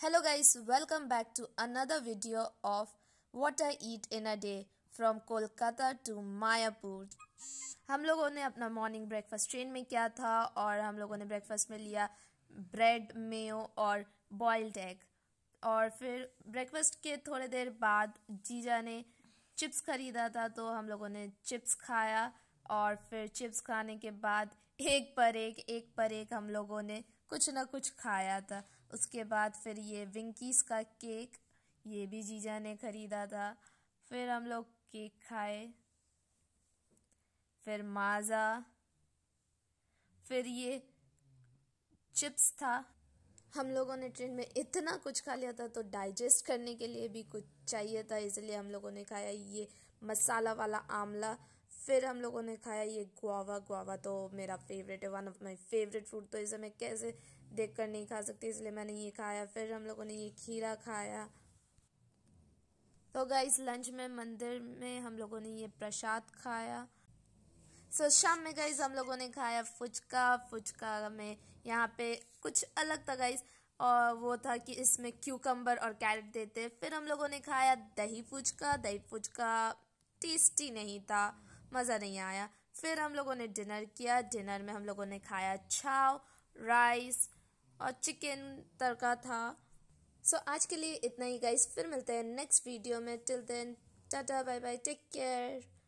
Hello guys, welcome back to another video of what I eat in a day from Kolkata to Mayapur. हम लोगों ने अपना morning breakfast train में किया था और हम लोगों ने ब्रेकफास्ट में लिया ब्रेड मेयो और बॉइल्ड एग और फिर ब्रेकफास्ट के थोड़े देर बाद जीजा ने चिप्स खरीदा था तो हम लोगों ने चिप्स खाया और फिर चिप्स खाने के बाद एक पर एक एक पर एक हम लोगों ने कुछ ना कुछ खाया था उसके बाद फिर ये विंकीस का केक, ये भी जीजा ने ख़रीदा था। फिर हम लोग केक खाए। फिर माज़ा। फिर ये चिप्स था। हम लोगों ने ट्रेन में इतना कुछ खा लिया था तो डाइजेस्ट करने के लिए भी कुछ चाहिए था, इसलिए हम लोगों ने खाया ये मसाला वाला आमला। फिर हम लोगों ने खाया ये गुआवा गुआवा तो मेरा फेवरेट है one of my favourite food तो इसे मैं कैसे देख कर नहीं खा सकती इसलिए मैंने ये खाया। फिर हम लोगों ने ये खीरा खाया। तो गाइस लंच में मंदिर में हम लोगों ने ये प्रसाद खाया। सो so, शाम में गाइस हम लोगों ने खाया फुचका। फुचका में यहाँ पे कुछ अलग था गाइस और वो था कि इसमें क्यूकम्बर और कैरेट देते। फिर हम लोगों ने खाया दही फुचका। दही फुचका टेस्टी नहीं था। मज़ा नहीं आया। फिर हम लोगों ने डिनर किया। डिनर में हम लोगों ने खाया छाव राइस और चिकन तड़का था। सो so, आज के लिए इतना ही गाइस फिर मिलते हैं नेक्स्ट वीडियो में। Till then tata bye bye take care